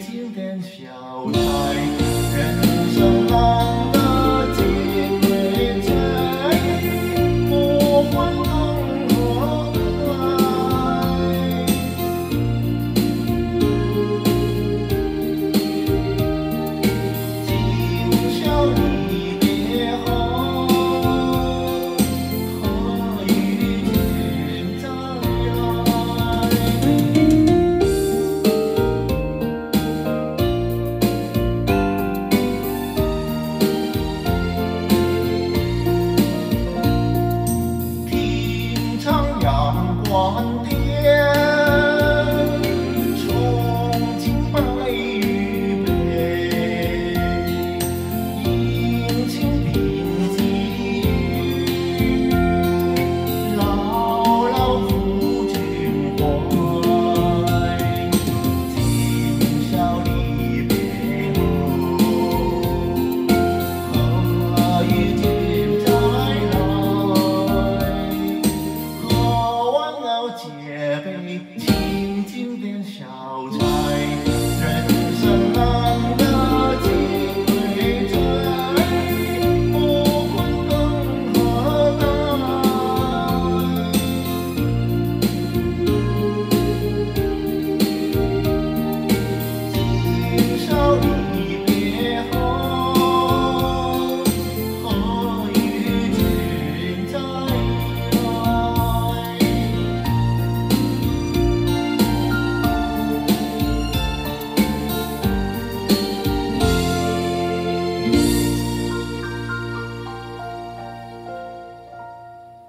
经典小菜人生啊且陪你静静的消。